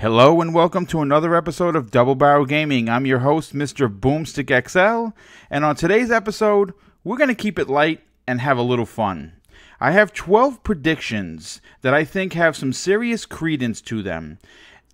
Hello and welcome to another episode of Double Barrel Gaming. I'm your host, Mr. Boomstick XL, and on today's episode, we're going to keep it light and have a little fun. I have 12 predictions that I think have some serious credence to them.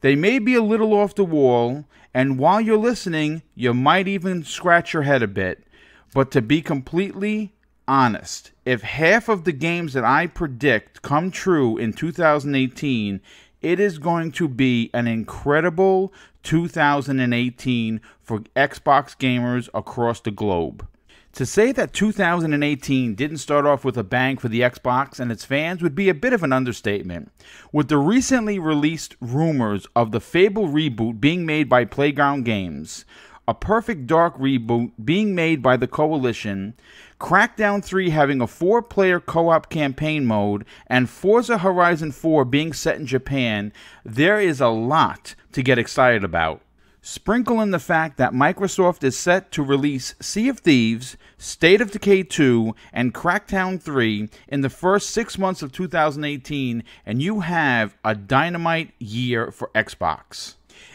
They may be a little off the wall, and while you're listening, you might even scratch your head a bit. But to be completely honest, if half of the games that I predict come true in 2018, it is going to be an incredible 2018 for Xbox gamers across the globe. To say that 2018 didn't start off with a bang for the Xbox and its fans would be a bit of an understatement. With the recently released rumors of the Fable reboot being made by Playground Games, a Perfect Dark reboot being made by the Coalition, Crackdown 3 having a four player co op campaign mode, and Forza Horizon 4 being set in Japan, there is a lot to get excited about. Sprinkle in the fact that Microsoft is set to release Sea of Thieves, State of Decay 2, and Crackdown 3 in the first six months of 2018, and you have a dynamite year for Xbox.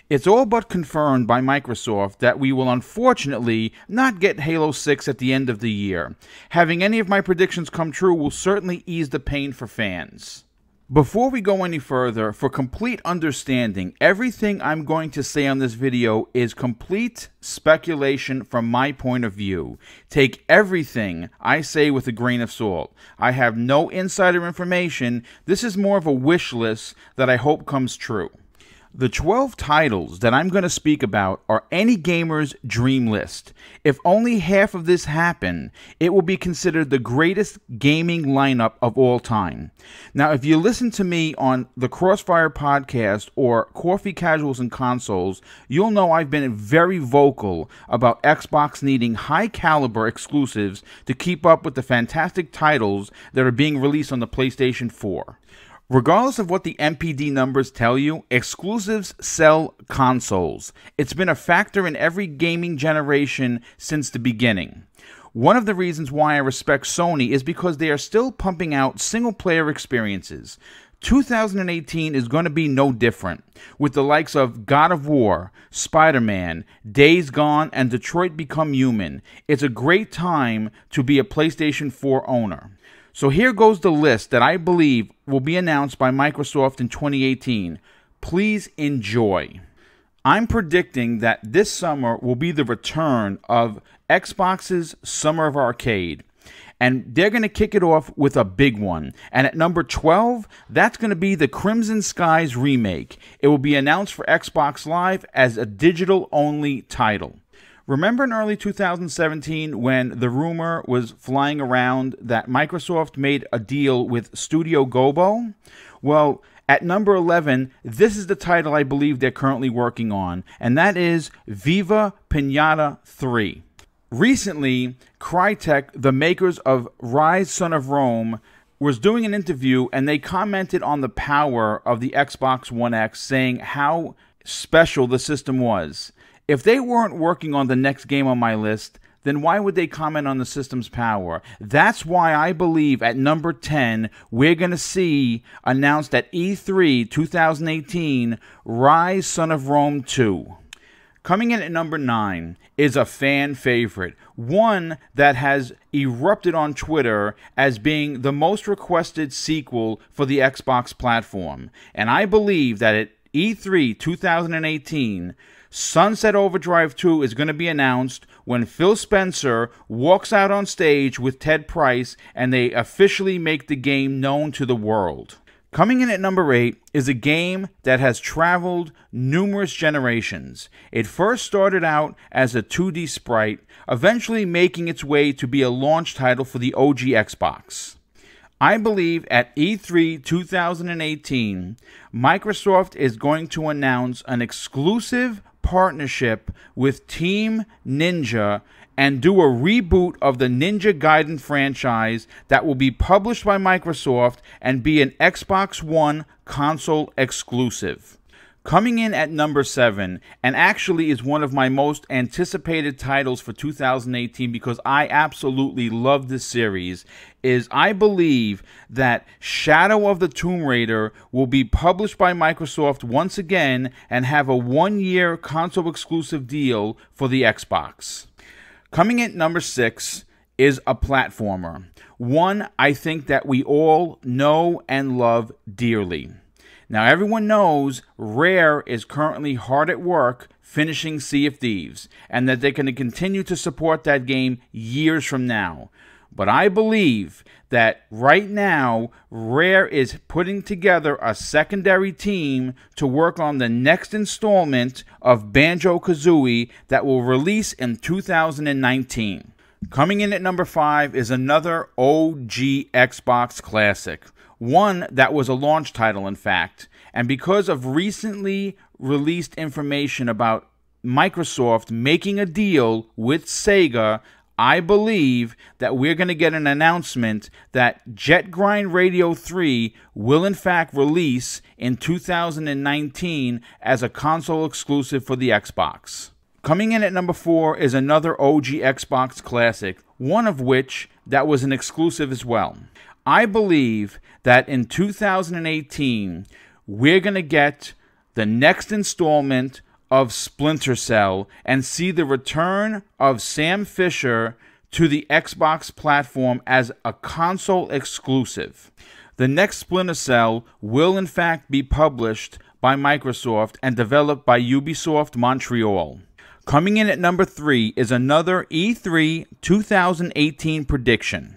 It's all but confirmed by Microsoft that we will unfortunately not get Halo 6 at the end of the year. Having any of my predictions come true will certainly ease the pain for fans. Before we go any further, for complete understanding, everything I'm going to say on this video is complete speculation from my point of view. Take everything I say with a grain of salt. I have no insider information. This is more of a wish list that I hope comes true. The 12 titles that I'm going to speak about are any gamer's dream list. If only half of this happen, it will be considered the greatest gaming lineup of all time. Now, if you listen to me on the Crossfire podcast or Coffee Casuals and Consoles, you'll know I've been very vocal about Xbox needing high caliber exclusives to keep up with the fantastic titles that are being released on the PlayStation 4. Regardless of what the NPD numbers tell you, exclusives sell consoles. It's been a factor in every gaming generation since the beginning. One of the reasons why I respect Sony is because they are still pumping out single player experiences. 2018 is going to be no different, with the likes of God of War, Spider Man, Days Gone, and Detroit Become Human. It's a great time to be a PlayStation 4 owner. So here goes the list that I believe will be announced by Microsoft in 2018. Please enjoy. I'm predicting that this summer will be the return of Xbox's Summer of Arcade. And they're going to kick it off with a big one. And at number 12, that's going to be the Crimson Skies remake. It will be announced for Xbox Live as a digital only title. Remember in early 2017 when the rumor was flying around that Microsoft made a deal with Studio Gobo? Well, at number 11, this is the title I believe they're currently working on, and that is Viva Pinata 3. Recently, Crytek, the makers of Ryse Son of Rome, was doing an interview and they commented on the power of the Xbox One X, saying how special the system was. If they weren't working on the next game on my list, then why would they comment on the system's power? That's why I believe at number 10, we're going to see announced at E3 2018 Ryse Son of Rome 2. Coming in at number 9 is a fan favorite, one that has erupted on Twitter as being the most requested sequel for the Xbox platform. And I believe that at E3 2018, Sunset Overdrive 2 is going to be announced when Phil Spencer walks out on stage with Ted Price and they officially make the game known to the world. Coming in at number 8 is a game that has traveled numerous generations. It first started out as a 2D sprite, eventually making its way to be a launch title for the OG Xbox. I believe at E3 2018, Microsoft is going to announce an exclusive partnership with Team Ninja and do a reboot of the Ninja Gaiden franchise that will be published by Microsoft and be an Xbox One console exclusive. Coming in at number seven, and actually is one of my most anticipated titles for 2018 because I absolutely love this series, is I believe that Shadow of the Tomb Raider will be published by Microsoft once again and have a one year console exclusive deal for the Xbox. Coming at number six is a platformer, one I think that we all know and love dearly. Now, everyone knows Rare is currently hard at work finishing Sea of Thieves, and that they're going to continue to support that game years from now. But I believe that right now, Rare is putting together a secondary team to work on the next installment of Banjo Kazooie that will release in 2019. Coming in at number five is another OG Xbox classic one that was a launch title, in fact. And because of recently released information about Microsoft making a deal with Sega, I believe that we're going to get an announcement that Jet Grind Radio 3 will in fact release in 2019 as a console exclusive for the Xbox. Coming in at number 4 is another OG Xbox classic, one of which that was an exclusive as well. I believe that in 2018, we're going to get the next installment of Splinter Cell and see the return of Sam Fisher to the Xbox platform as a console exclusive. The next Splinter Cell will, in fact, be published by Microsoft and developed by Ubisoft Montreal. Coming in at number three is another E3 2018 prediction.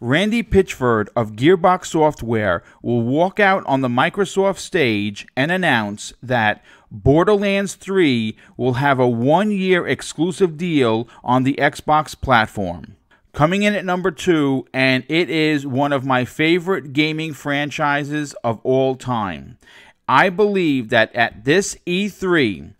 Randy Pitchford of Gearbox Software will walk out on the Microsoft stage and announce that Borderlands 3 will have a one year exclusive deal on the Xbox platform. Coming in at number two, and it is one of my favorite gaming franchises of all time. I believe that at this E3,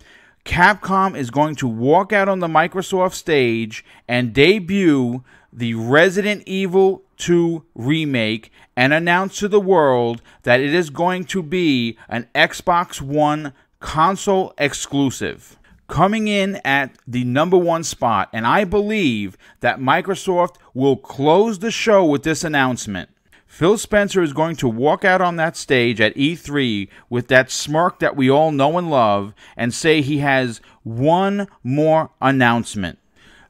Capcom is going to walk out on the Microsoft stage and debut the Resident Evil 2 remake and announce to the world that it is going to be an Xbox One console exclusive. Coming in at the number one spot, and I believe that Microsoft will close the show with this announcement. Phil Spencer is going to walk out on that stage at E3 with that smirk that we all know and love and say he has one more announcement.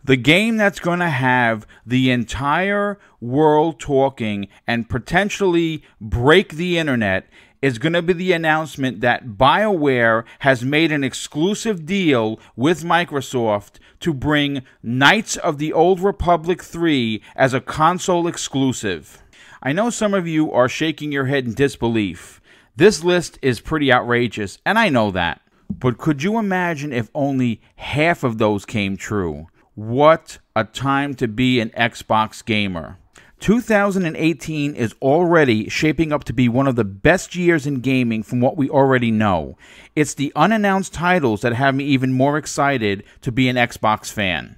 The game that's going to have the entire world talking and potentially break the internet is going to be the announcement that BioWare has made an exclusive deal with Microsoft to bring Knights of the Old Republic 3 as a console exclusive. I know some of you are shaking your head in disbelief. This list is pretty outrageous, and I know that. But could you imagine if only half of those came true? What a time to be an Xbox gamer. 2018 is already shaping up to be one of the best years in gaming from what we already know. It's the unannounced titles that have me even more excited to be an Xbox fan.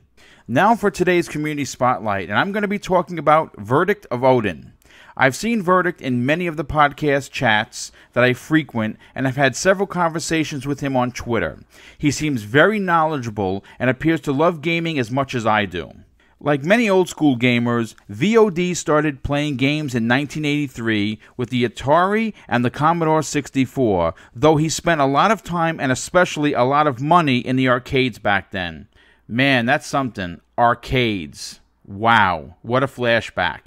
Now for today's community spotlight, and I'm going to be talking about Verdict of Odin. I've seen Verdict in many of the podcast chats that I frequent, and I've had several conversations with him on Twitter. He seems very knowledgeable and appears to love gaming as much as I do. Like many old school gamers, VOD started playing games in 1983 with the Atari and the Commodore 64, though he spent a lot of time and especially a lot of money in the arcades back then. Man, that's something. Arcades. Wow, what a flashback.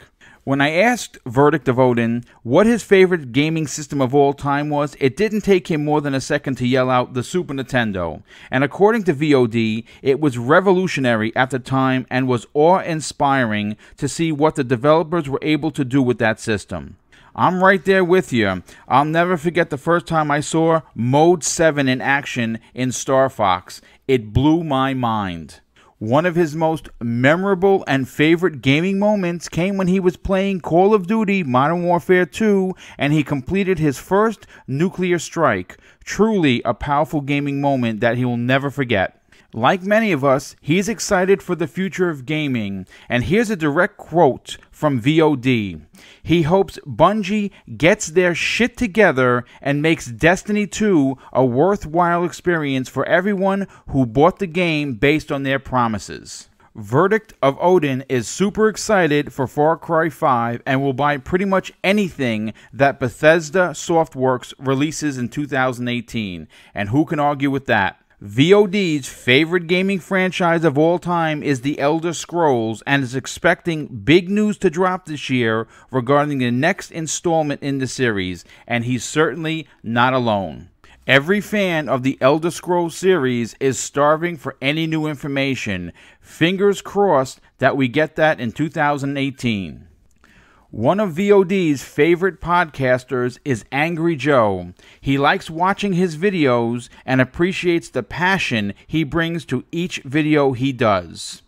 When I asked Verdict of Odin what his favorite gaming system of all time was, it didn't take him more than a second to yell out the Super Nintendo. And according to VOD, it was revolutionary at the time and was awe inspiring to see what the developers were able to do with that system. I'm right there with you. I'll never forget the first time I saw Mode 7 in action in Star Fox. It blew my mind. One of his most memorable and favorite gaming moments came when he was playing Call of Duty Modern Warfare 2 and he completed his first nuclear strike. Truly a powerful gaming moment that he will never forget. Like many of us, he's excited for the future of gaming, and here's a direct quote from VOD. He hopes Bungie gets their shit together and makes Destiny 2 a worthwhile experience for everyone who bought the game based on their promises. Verdict of Odin is super excited for Far Cry 5 and will buy pretty much anything that Bethesda Softworks releases in 2018. And who can argue with that? VOD's favorite gaming franchise of all time is The Elder Scrolls and is expecting big news to drop this year regarding the next installment in the series, and he's certainly not alone. Every fan of the Elder Scrolls series is starving for any new information. Fingers crossed that we get that in 2018. One of VOD's favorite podcasters is Angry Joe. He likes watching his videos and appreciates the passion he brings to each video he does.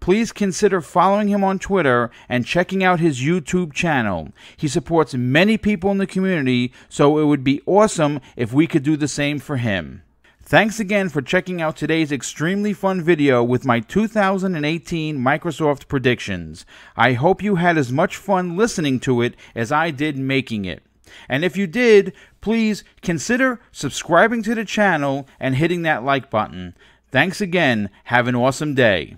Please consider following him on Twitter and checking out his YouTube channel. He supports many people in the community, so it would be awesome if we could do the same for him. Thanks again for checking out today's extremely fun video with my 2018 Microsoft predictions. I hope you had as much fun listening to it as I did making it. And if you did, please consider subscribing to the channel and hitting that like button. Thanks again. Have an awesome day.